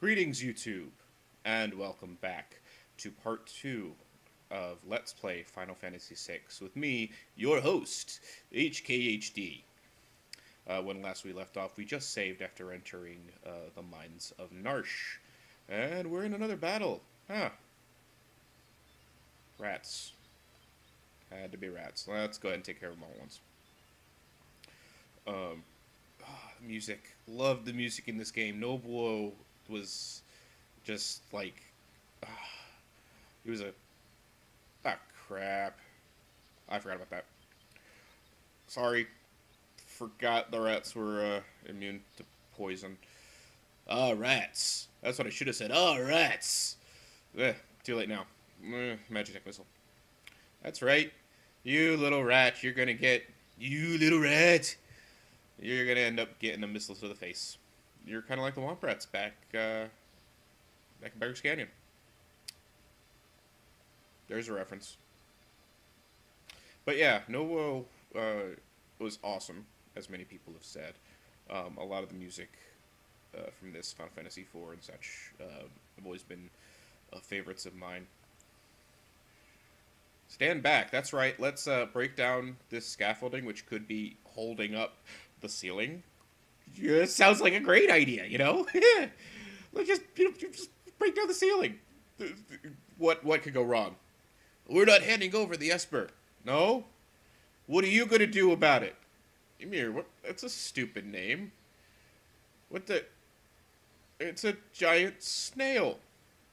Greetings, YouTube, and welcome back to part two of Let's Play Final Fantasy VI with me, your host, AychekHD. Uh, when last we left off, we just saved after entering uh, the mines of Narshe, and we're in another battle. Huh. Rats. Had to be rats. Let's go ahead and take care of them all once. Um, ah, music. Love the music in this game. Nobuo was just like uh, he was a ah crap. I forgot about that. Sorry, forgot the rats were uh, immune to poison. Ah, rats. That's what I should have said. Ah, rats. Eh, too late now. Eh, Magitek missile. That's right. You little rat, you're gonna get. You little rat. You're gonna end up getting a missile to the face you're kind of like the Womp Rats back, uh, back in Beggars Canyon. There's a reference. But yeah, Nobuo uh, was awesome, as many people have said. Um, a lot of the music uh, from this Final Fantasy IV and such uh, have always been uh, favorites of mine. Stand back. That's right. Let's uh, break down this scaffolding, which could be holding up the ceiling sounds like a great idea, you know? Let's just, you know, just break down the ceiling. What, what could go wrong? We're not handing over the Esper. No? What are you going to do about it? Ymir, what? That's a stupid name. What the? It's a giant snail.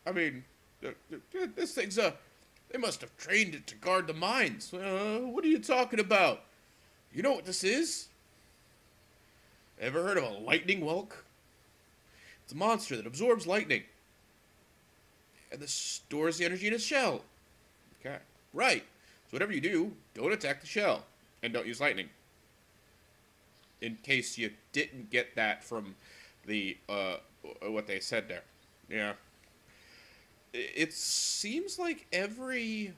I mean, this thing's a. They must have trained it to guard the mines. Uh, what are you talking about? You know what this is? Ever heard of a lightning whelk? It's a monster that absorbs lightning. And this stores the energy in its shell. Okay. Right. So whatever you do, don't attack the shell. And don't use lightning. In case you didn't get that from the uh, what they said there. Yeah. It seems like every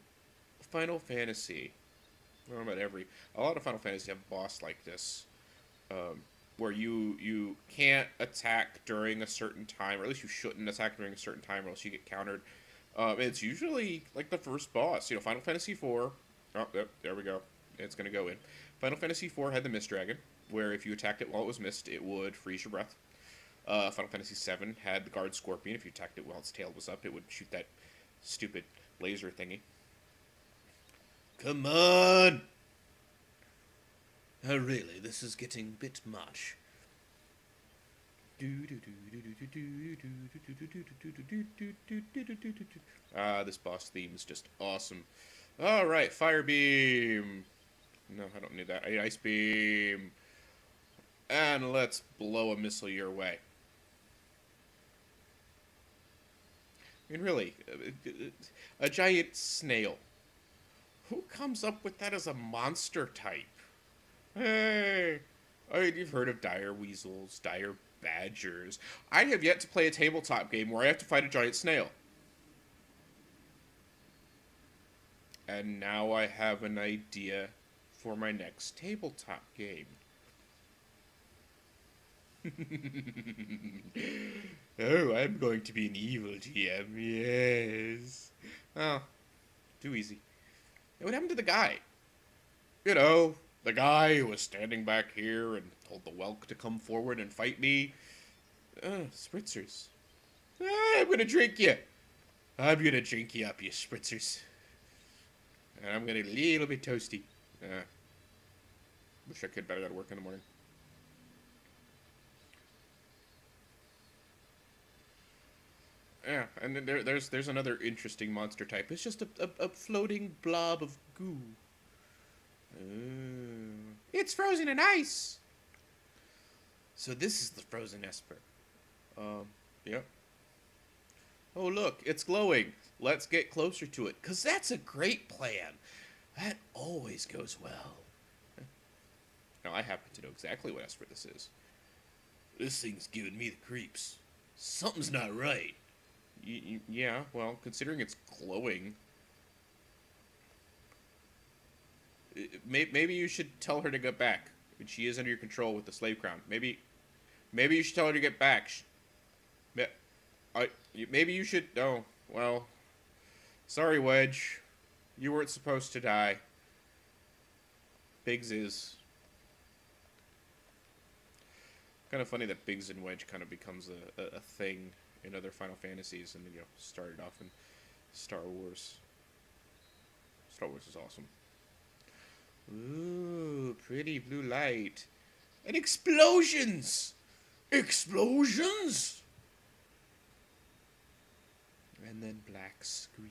Final Fantasy, I don't know about every, a lot of Final Fantasy have a boss like this. Um, where you you can't attack during a certain time, or at least you shouldn't attack during a certain time, or else you get countered. Um, it's usually like the first boss. You know, Final Fantasy IV. Oh, yep, there we go. It's gonna go in. Final Fantasy IV had the Mist Dragon, where if you attacked it while it was mist, it would freeze your breath. Uh, Final Fantasy VII had the Guard Scorpion. If you attacked it while its tail was up, it would shoot that stupid laser thingy. Come on! Oh, really? This is getting a bit much. Ah, this boss theme is just awesome. All right, fire beam. No, I don't need that. I need ice beam. And let's blow a missile your way. I mean, really, a giant snail. Who comes up with that as a monster type? Hey, oh, I mean, you've heard of dire weasels, dire badgers. I have yet to play a tabletop game where I have to fight a giant snail. And now I have an idea for my next tabletop game. oh, I'm going to be an evil GM, yes. Oh, too easy. What happened to the guy? You know, the guy who was standing back here and told the whelk to come forward and fight me. Uh, spritzers. Ah, I'm gonna drink you. I'm gonna drink you up, you spritzers. And I'm gonna a little bit toasty. Uh, wish I could, I gotta work in the morning. Yeah, and there, there's there's another interesting monster type. It's just a, a, a floating blob of goo. Ooh. It's frozen in ice. So this is the frozen Esper. Um, yep. Oh, look, it's glowing. Let's get closer to it, because that's a great plan. That always goes well. Now, I happen to know exactly what Esper this is. This thing's giving me the creeps. Something's not right. Y- y- yeah, well, considering it's glowing, maybe you should tell her to get back. She is under your control with the slave crown. Maybe, maybe you should tell her to get back. Maybe you should. Oh well. Sorry, Wedge. You weren't supposed to die. Biggs is. Kind of funny that Biggs and Wedge kind of becomes a, a, a thing in other Final Fantasies, and you know started off in Star Wars. Star Wars is awesome. Ooh, pretty blue light. And explosions! Explosions! And then black screen.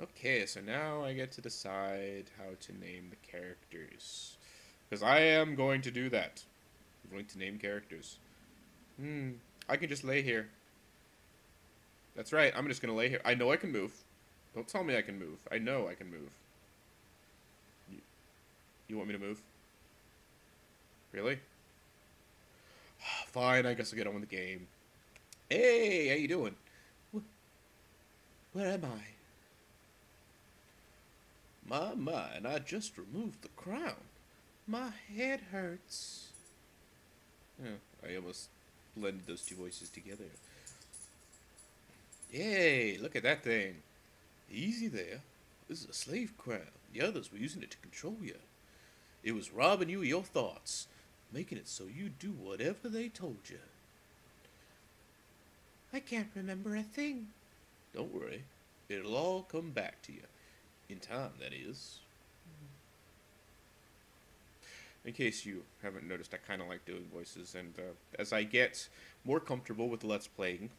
Okay, so now I get to decide how to name the characters. Because I am going to do that. I'm going to name characters. Hmm, I can just lay here. That's right, I'm just going to lay here. I know I can move. Don't tell me I can move. I know I can move. You, you want me to move? Really? Fine, I guess I'll get on with the game. Hey, how you doing? Where am I? My, my, and I just removed the crown. My head hurts. Yeah, I almost blended those two voices together. Yay, look at that thing. Easy there. This is a slave crown. The others were using it to control you. It was robbing you of your thoughts, making it so you do whatever they told you. I can't remember a thing. Don't worry. It'll all come back to you. In time, that is. In case you haven't noticed, I kind of like doing voices, and uh, as I get more comfortable with Let's Playing,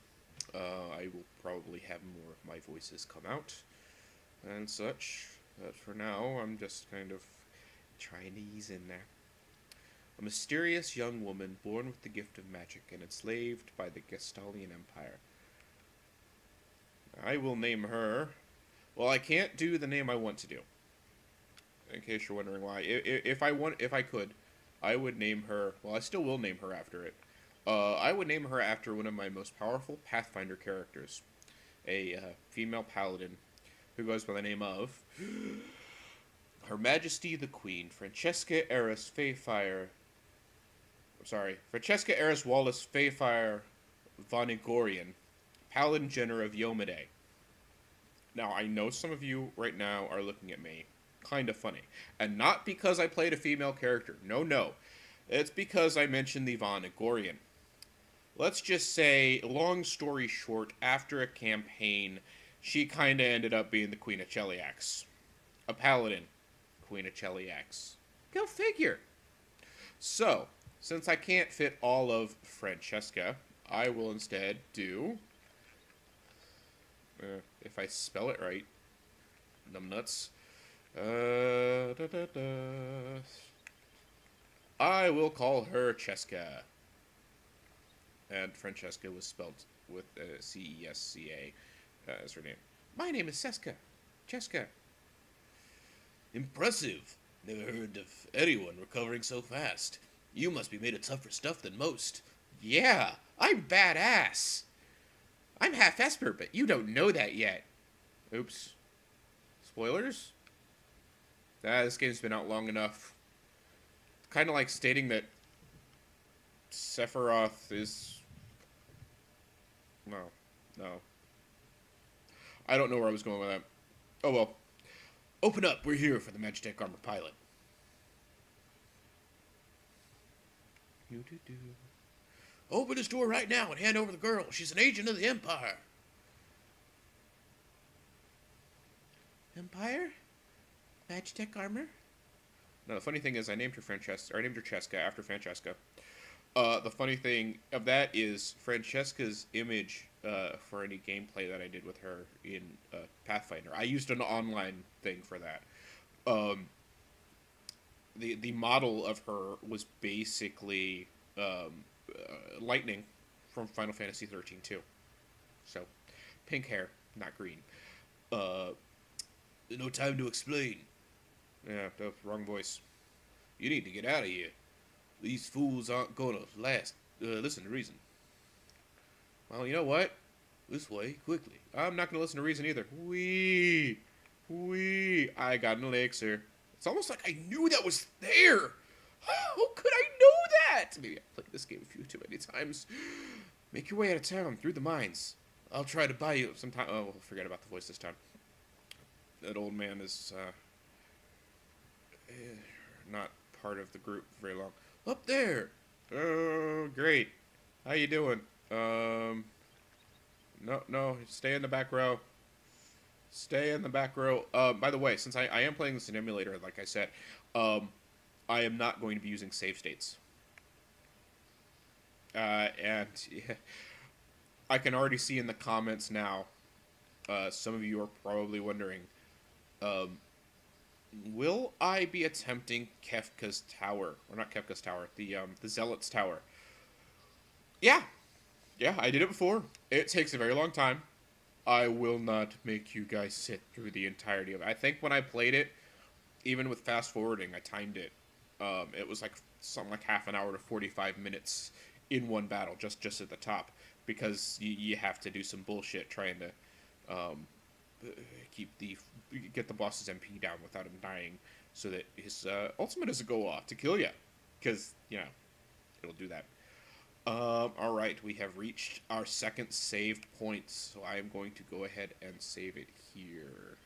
uh, I will probably have more of my voices come out and such. But for now, I'm just kind of trying to ease in there. A mysterious young woman born with the gift of magic and enslaved by the Gestahlian Empire. I will name her. Well, I can't do the name I want to do. In case you're wondering why, if, if I want, if I could, I would name her. Well, I still will name her after it. Uh, I would name her after one of my most powerful Pathfinder characters, a uh, female paladin who goes by the name of Her Majesty the Queen, Francesca Eris Fayfire. Sorry, Francesca Eris Wallace Fayfire Vonigorian, Paladin Jenner of Yomade. Now, I know some of you right now are looking at me kind of funny. And not because I played a female character. No, no. It's because I mentioned the Von Vonigorian. Let's just say, long story short, after a campaign, she kind of ended up being the Queen of Cheliax. A paladin. Queen of Cheliax. Go figure. So, since I can't fit all of Francesca, I will instead do. Uh, if I spell it right, numbnuts. Uh, da, da, da. I will call her Cesca. And Francesca was spelled with C E S C A uh, as her name. My name is Seska. Cesca. Impressive. Never heard of anyone recovering so fast. You must be made of tougher stuff than most. Yeah, I'm badass. I'm half Esper, but you don't know that yet. Oops. Spoilers? Ah, this game's been out long enough. Kind of like stating that Sephiroth is. No, no. I don't know where I was going with that. Oh well. Open up. We're here for the Magitek Armor Pilot. Do-do-do. Open this door right now and hand over the girl. She's an agent of the Empire. Empire? Magitek armor? No, the funny thing is, I named her Francesca, or I named her Cesca after Francesca. Uh, the funny thing of that is Francesca's image uh, for any gameplay that I did with her in uh, Pathfinder. I used an online thing for that. Um, the the model of her was basically um, uh, Lightning from Final Fantasy 13 too. So, pink hair, not green. Uh, no time to explain. Yeah, wrong voice. You need to get out of here. These fools aren't gonna last. Uh, listen to reason. Well, you know what? This way, quickly. I'm not gonna listen to reason either. Wee, wee. I got an elixir. It's almost like I knew that was there. How could I know that? Maybe I played this game a few too many times. Make your way out of town through the mines. I'll try to buy you sometime. Oh, forget about the voice this time. That old man is uh, eh, not part of the group very long. Up there. Oh, great. How you doing? Um, no, no, stay in the back row. Stay in the back row. Uh, by the way, since I, I am playing this in emulator, like I said, um, I am not going to be using save states. Uh, and yeah, I can already see in the comments now, uh, some of you are probably wondering, um, will I be attempting Kefka's Tower? Or not Kefka's Tower, the, um, the Zealot's Tower. Yeah. Yeah, I did it before. It takes a very long time. I will not make you guys sit through the entirety of it. I think when I played it, even with fast forwarding, I timed it. Um, it was like something like half an hour to 45 minutes in one battle, just just at the top, because you, you have to do some bullshit trying to um, keep the get the boss's MP down without him dying, so that his uh, ultimate doesn't go off to kill you, because you know it'll do that. Um, all right, we have reached our second saved point, so I am going to go ahead and save it here.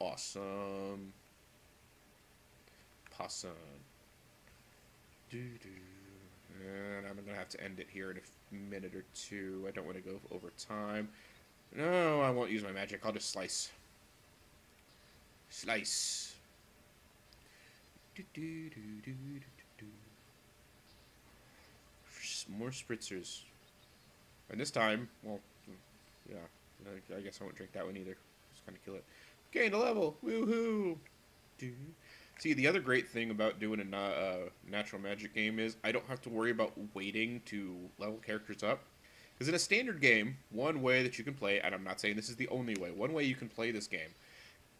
Awesome. Possum. Doo doo. And I'm gonna have to end it here in a minute or two. I don't want to go over time. No, I won't use my magic. I'll just slice. Slice. More spritzers. And this time, well, yeah, I guess I won't drink that one either. Just kind of kill it. Gain a level! Woohoo! See, the other great thing about doing a uh, natural magic game is I don't have to worry about waiting to level characters up. Because in a standard game, one way that you can play, and I'm not saying this is the only way, one way you can play this game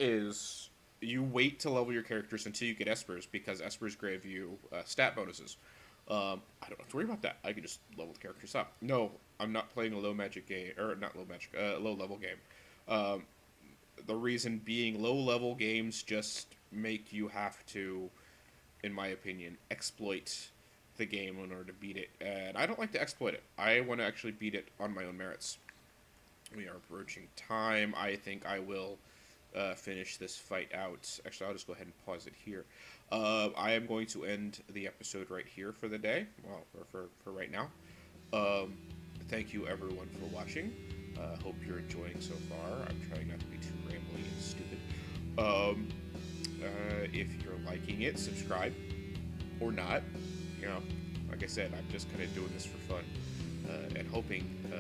is you wait to level your characters until you get Espers, because Espers give you uh, stat bonuses. Um, I don't have to worry about that. I can just level the characters up. No, I'm not playing a low magic game, or not low magic, uh, low level game. Um, the reason being, low level games just make you have to, in my opinion, exploit the game in order to beat it. And I don't like to exploit it. I want to actually beat it on my own merits. We are approaching time. I think I will uh, finish this fight out. Actually, I'll just go ahead and pause it here. Uh, I am going to end the episode right here for the day. Well, for, for, for right now. Um, thank you everyone for watching. Uh, hope you're enjoying so far. I'm trying not to be too rambly and stupid. Um, uh, if you're liking it, subscribe or not. You know, like I said, I'm just kind of doing this for fun uh, and hoping uh,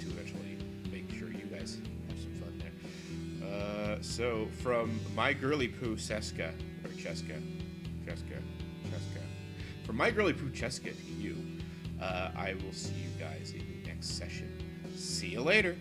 to eventually make sure you guys have some fun there. Uh, so, from my girly poo Seska or Cheska, Cheska, Cheska, from my girly poo Cheska to you, uh, I will see you guys in the next session. See you later.